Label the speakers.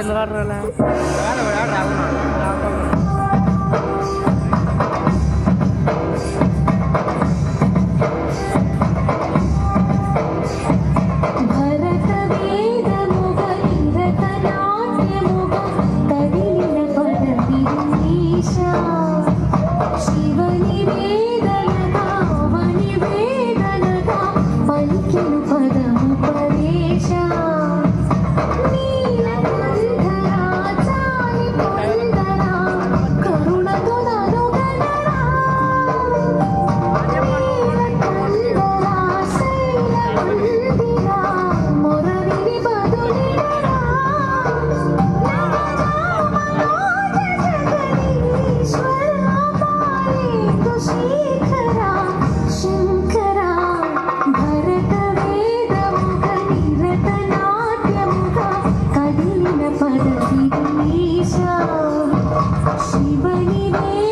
Speaker 1: garro. La... Uno.
Speaker 2: 喜欢你每